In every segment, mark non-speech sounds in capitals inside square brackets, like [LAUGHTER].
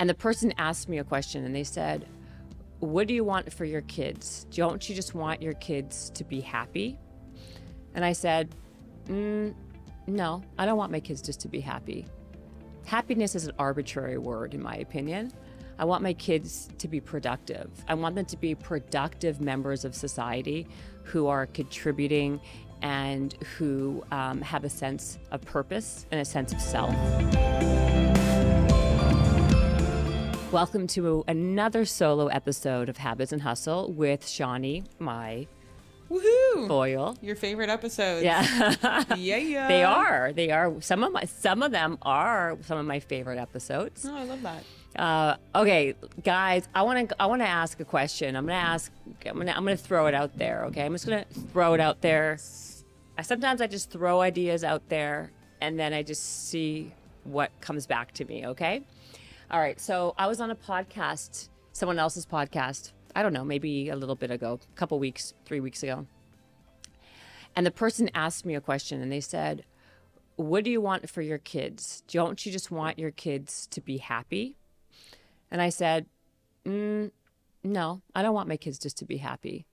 And the person asked me a question and they said, What do you want for your kids? Don't you just want your kids to be happy? And I said, mm, No, I don't want my kids just to be happy. Happiness is an arbitrary word, in my opinion. I want my kids to be productive. I want them to be productive members of society who are contributing and who um, have a sense of purpose and a sense of self. Welcome to another solo episode of Habits and Hustle with Shawnee, my Woohoo! foil. Your favorite episodes. Yeah. [LAUGHS] Yeah, yeah. they are. They are. Some of my some of them are some of my favorite episodes. Oh, I love that. Uh, okay, guys, I want to I want to ask a question. I'm gonna ask. I'm gonna I'm gonna throw it out there. Okay, I'm just gonna throw it out there. I, sometimes I just throw ideas out there, and then I just see what comes back to me. Okay. All right. So I was on a podcast, someone else's podcast. I don't know, maybe a little bit ago, a couple weeks, three weeks ago. And the person asked me a question, and they said, "What do you want for your kids? Don't you just want your kids to be happy?" And I said, mm, no, I don't want my kids just to be happy.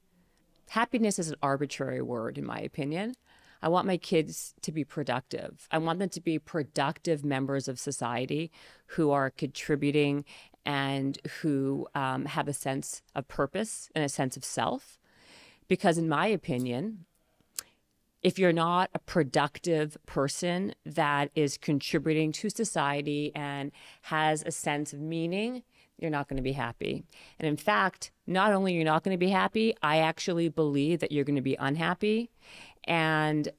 Happiness is an arbitrary word, in my opinion. I want my kids to be productive. I want them to be productive members of society who are contributing and who um, have a sense of purpose and a sense of self. Because, in my opinion, if you're not a productive person that is contributing to society and has a sense of meaning, you're not going to be happy. And in fact, not only you're not going to be happy, I actually believe that you're going to be unhappy and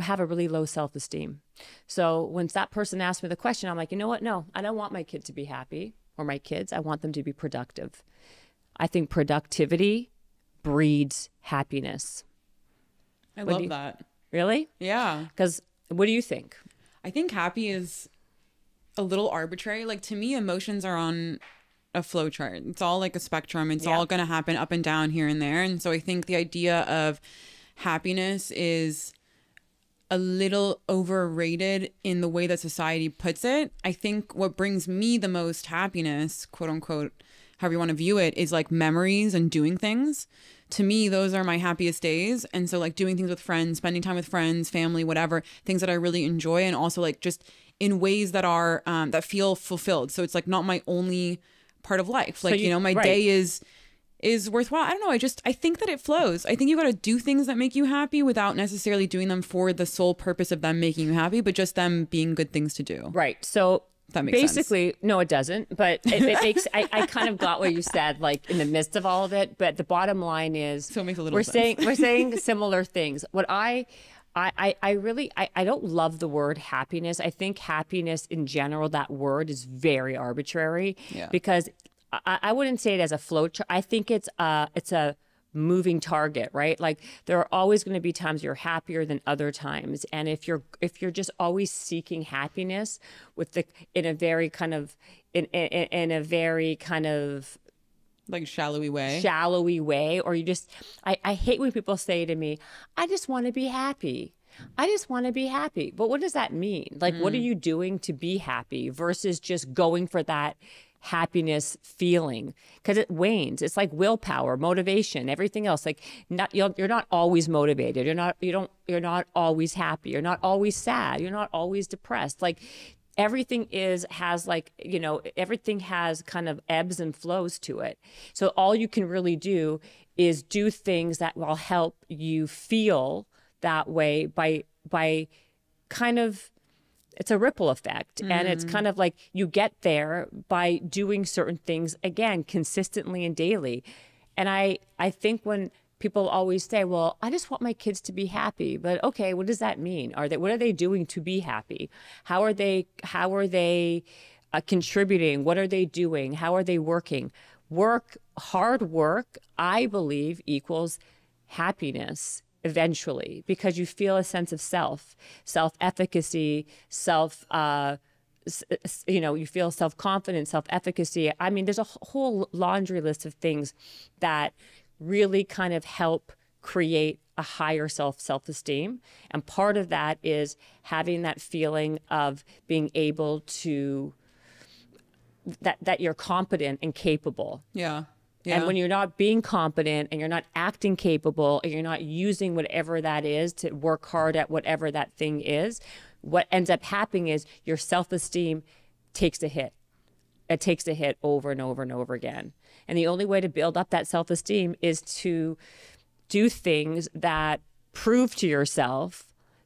have a really low self-esteem. So once that person asked me the question, I'm like, "You know what? No, I don't want my kid to be happy or my kids. I want them to be productive." I think productivity breeds happiness. I What love you- that. Really? Yeah. Because what do you think? I think happy is a little arbitrary. Like to me, emotions are on a flow chart. It's all like a spectrum. It's Yeah. all going to happen up and down here and there. And so I think the idea of happiness is a little overrated in the way that society puts it. I think what brings me the most happiness, quote unquote, however you want to view it, is like memories and doing things. To me, those are my happiest days. And so, like, doing things with friends, spending time with friends, family, whatever, things that I really enjoy, and also like just in ways that are, um, that feel fulfilled. So it's like not my only part of life. Like, you, you- know, my right. day is is worthwhile. I don't know. I just I think that it flows. I think you got to do things that make you happy without necessarily doing them for the sole purpose of them making you happy, but just them being good things to do. Right. So That makes sense. basically, no, it doesn't. But it, it makes I, I kind of got what you said, like in the midst of all of it. But the bottom line is, So it makes a little we're sense. saying we're [LAUGHS] saying similar things. What I. I, I, I really I, I don't love the word happiness. I think happiness in general, that word is very arbitrary Yeah. because I, I wouldn't say it as a flow chart. I think it's a it's a moving target, right? Like there are always going to be times you're happier than other times, and if you're if you're just always seeking happiness with the in a very kind of in in, in a very kind of Like shallowy way. shallowy way or you just I, I hate when people say to me i just want to be happy i just want to be happy but what does that mean like what are hmm. you doing to be happy versus just going for that happiness feeling. Because it wanes. It's like willpower motivation everything else. Like not you're, you're not always motivated. You're not you don't you're not always happy. You're not always sad. You're not always depressed. Like everything is has like you know everything has kind of ebbs and flows to it. So all you can really do is do things that will help you feel that way by by kind of it's a ripple effect. And it's kind of like you get there by doing certain things again consistently and daily. And i i think when people always say well i just want my kids to be happy but okay what does that mean? Are they what are they doing to be happy? How are they how are they uh, contributing? What are they doing? How are they working? Work hard work i believe equals happiness eventually because you feel a sense of self, self efficacy, self. Uh, you know, you feel self confidence, self efficacy. I mean, there's a whole laundry list of things that really kind of help create a higher self self esteem, and part of that is having that feeling of being able to that that you're competent and capable. Yeah. Yeah. And when you're not being competent and you're not acting capable and you're not using whatever that is to work hard at whatever that thing is, what ends up happening is your self esteem takes a hit. It takes a hit over and over and over again. And the only way to build up that self esteem is to do things that prove to yourself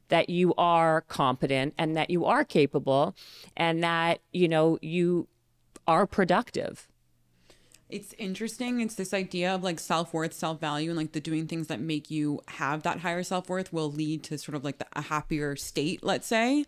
that you are competent and that you are capable and that, you know, you are productive. It's interesting. It's this idea of like self worth, self value, and like the doing things that make you have that higher self worth will lead to sort of like the, a happier state, let's say.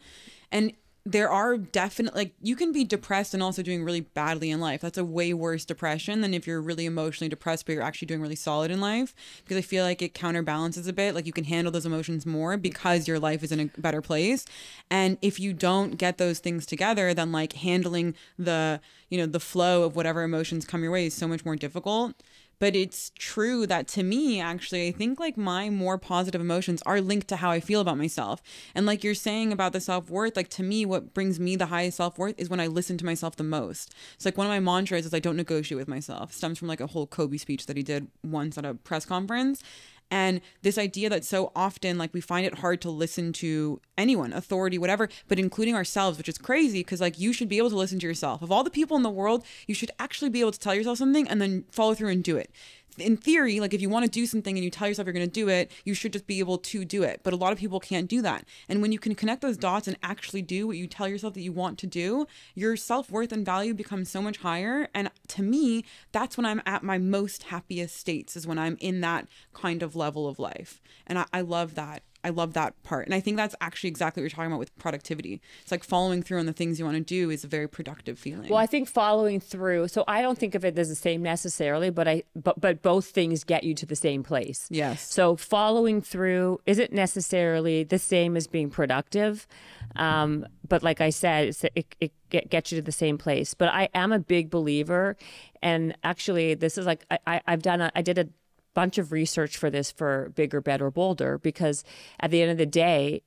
And there are definitely like you can be depressed and also doing really badly in life. That's a way worse depression than if you're really emotionally depressed but you're actually doing really solid in life because I feel like it counterbalances a bit. Like you can handle those emotions more because your life is in a better place. And if you don't get those things together, then like handling the, you know, the flow of whatever emotions come your way is so much more difficult but it's true that to me actually i think like my more positive emotions are linked to how i feel about myself. And like you're saying about the self-worth like to me what brings me the highest self-worth is when i listen to myself the most. It's like one of my mantras is i don't negotiate with myself. It stems from like a whole kobe speech that he did once at a press conference and this idea that so often like we find it hard to listen to anyone authority whatever but including ourselves which is crazy because like you should be able to listen to yourself. Of all the people in the world you should actually be able to tell yourself something and then follow through and do it in theory, like if you want to do something and you tell yourself you're going to do it, you should just be able to do it. But a lot of people can't do that. And when you can connect those dots and actually do what you tell yourself that you want to do, your self worth and value becomes so much higher. And to me, that's when I'm at my most happiest states, is when I'm in that kind of level of life. And I, I love that. I love that part. And I think that's actually exactly what you're talking about with productivity. It's like following through on the things you want to do is a very productive feeling. Well, I think following through. So I don't think of it as the same necessarily, but I but but both things get you to the same place. Yes. So following through isn't necessarily the same as being productive. Um, but like I said, it, it get, gets you to the same place. But I am a big believer, and actually, this is like I, I I've done a, I did a bunch of research for this for bigger, better, bolder, because at the end of the day,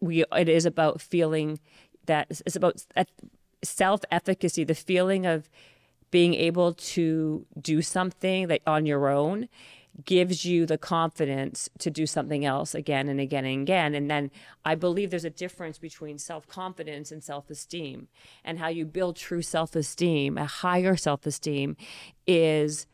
we it is about feeling that it's about self efficacy, the feeling of being able to do something that on your own gives you the confidence to do something else again and again and again. And then I believe there's a difference between self confidence and self esteem. And how you build true self esteem, a higher self esteem, is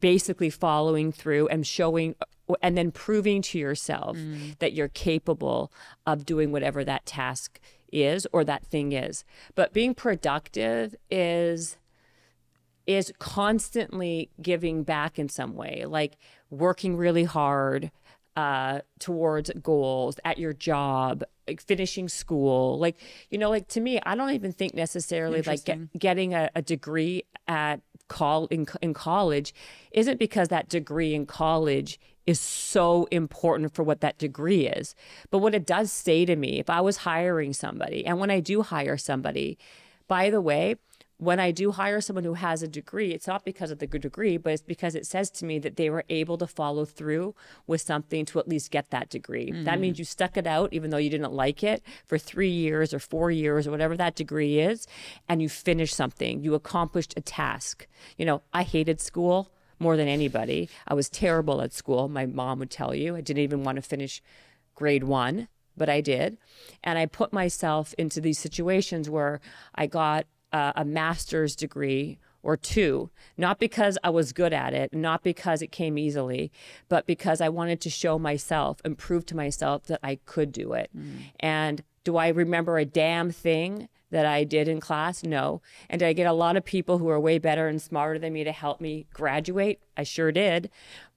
basically following through and showing and then proving to yourself mm. that you're capable of doing whatever that task is or that thing is. But being productive is is constantly giving back in some way, like working really hard uh, towards goals at your job, like finishing school. Like, you know, like to me, I don't even think necessarily like get, getting a, a degree at call in, in college isn't because that degree in college is so important for what that degree is. But what it does say to me, if I was hiring somebody, and when I do hire somebody, by the way, when I do hire someone who has a degree, it's not because of the degree, but it's because it says to me that they were able to follow through with something to at least get that degree. Mm-hmm. That means you stuck it out, even though you didn't like it, for three years or four years or whatever that degree is, and you finished something. You accomplished a task. You know, I hated school more than anybody. I was terrible at school. My mom would tell you. I didn't even want to finish grade one, but I did. And I put myself into these situations where I got uh, a master's degree or two, not because I was good at it, not because it came easily, but because I wanted to show myself and prove to myself that I could do it. Mm. And do I remember a damn thing that I did in class? No. And did I get a lot of people who are way better and smarter than me to help me graduate? I sure did.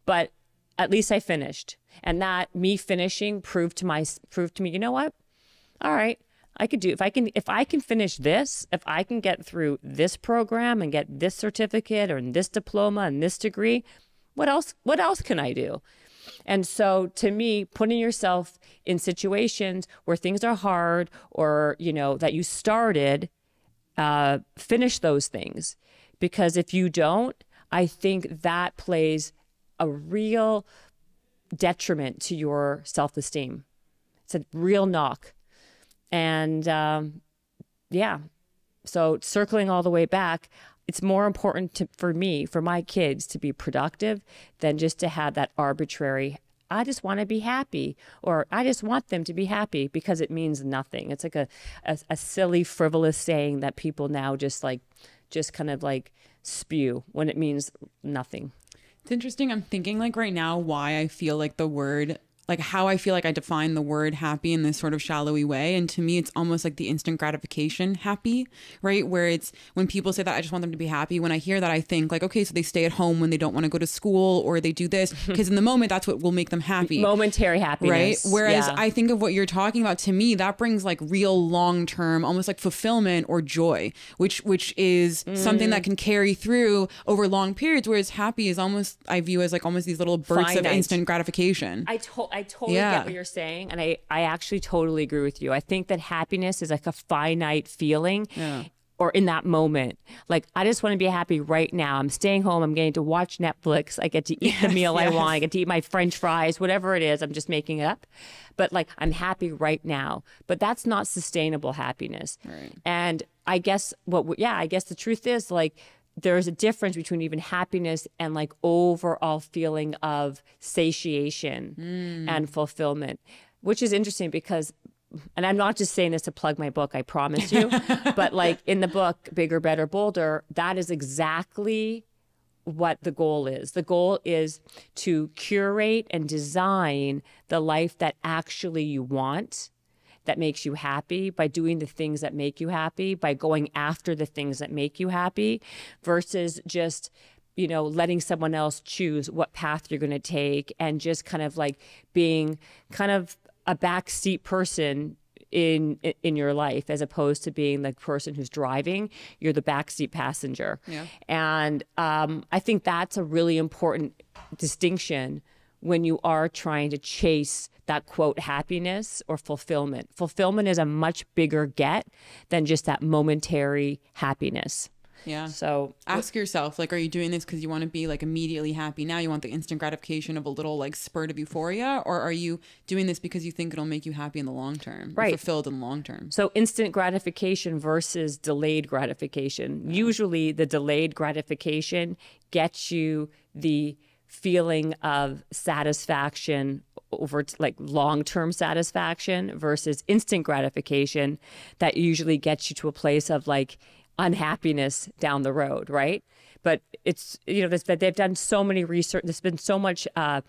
But at least I finished. And that me finishing proved to my proved to me, you know what? All right. I could do if I can if I can finish this, if I can get through this program and get this certificate or this diploma and this degree, what else what else can I do? And so to me, putting yourself in situations where things are hard or, you know, that you started, uh, finish those things. Because if you don't, I think that plays a real detriment to your self esteem. It's a real knock and um, yeah, so circling all the way back, it's more important to, for me, for my kids to be productive than just to have that arbitrary, I just want to be happy or I just want them to be happy because it means nothing. It's like a, a, a silly, frivolous saying that people now just like, just kind of like spew when it means nothing. It's interesting. I'm thinking like right now why I feel like the word like how I feel like I define the word happy in this sort of shallowy way. And to me, it's almost like the instant gratification happy, right? Where it's when people say that I just want them to be happy. When I hear that, I think like, okay, so they stay at home when they don't want to go to school or they do this [LAUGHS] because in the moment, that's what will make them happy. Momentary happiness. Right. Whereas Yeah. I think of what you're talking about to me, that brings like real long term, almost like fulfillment or joy, which which is something Mm. that can carry through over long periods. Whereas happy is almost I view as like almost these little bursts of instant gratification. I to- I totally Yeah. get what you're saying, and I I actually totally agree with you. I think that happiness is like a finite feeling. Yeah. Or in that moment, like I just want to be happy right now. I'm staying home. I'm getting to watch Netflix. I get to eat the meal I want. I get to eat my French fries, whatever it is. I'm just making it up, but like I'm happy right now. But that's not sustainable happiness. Right. And I guess what, yeah, I guess the truth is like there's a difference between even happiness and like overall feeling of satiation hmm. and fulfillment, which is interesting because, and I'm not just saying this to plug my book, I promise you, [LAUGHS] but like in the book, Bigger, Better, Bolder, that is exactly what the goal is. The goal is to curate and design the life that actually you want, that makes you happy by doing the things that make you happy, by going after the things that make you happy versus just you know letting someone else choose what path you're going to take and just kind of like being kind of a backseat person in in your life as opposed to being the person who's driving you're the backseat passenger Yeah. and um, i think that's a really important distinction when you are trying to chase that quote happiness or fulfillment fulfillment is a much bigger get than just that momentary happiness Yeah. so Ask yourself, like, are you doing this because you want to be like immediately happy now? You want the instant gratification of a little like spurt of euphoria, or are you doing this because you think it'll make you happy in the long term, Right. Fulfilled in the long term. So instant gratification versus delayed gratification. Usually the delayed gratification gets you the feeling of satisfaction over like long-term satisfaction versus instant gratification that usually gets you to a place of like unhappiness down the road, right? But it's you know this, that they've done so many research there's been so much uh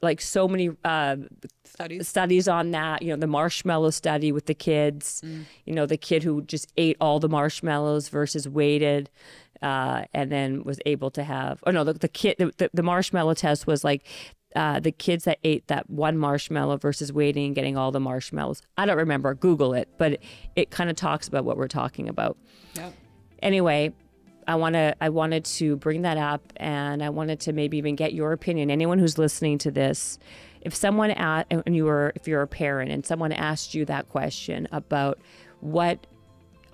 like so many uh Studies. studies on that. You know, the marshmallow study with the kids. You know, the kid who just ate all the marshmallows versus waited, uh, and then was able to have. Oh no, the, the kid. The, the marshmallow test was like. Uh, the kids that ate that one marshmallow versus waiting and getting all the marshmallows. I don't remember. Google it, but it, it kind of talks about what we're talking about Yep. anyway i want to i wanted to bring that up and i wanted to maybe even get your opinion anyone who's listening to this if someone at and you were if you're a parent and someone asked you that question about what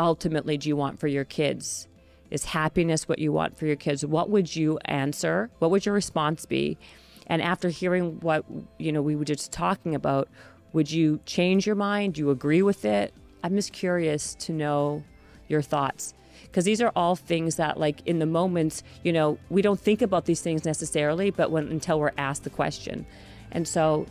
ultimately do you want for your kids is happiness what you want for your kids? What would you answer? What would your response be? And after hearing what you know we were just talking about would you change your mind? Do you agree with it? I'm just curious to know your thoughts. Because these are all things that like in the moments you know we don't think about these things necessarily but when until we're asked the question. And so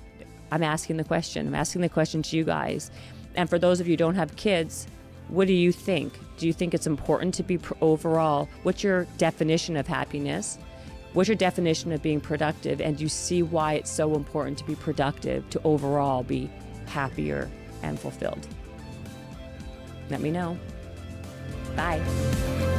i'm asking the question. I'm asking the question to you guys. And for those of you who don't have kids what do you think? Do you think it's important to be overall what's your definition of happiness? What's your definition of being productive? And do you see why it's so important to be productive to overall be happier and fulfilled? Let me know. Bye.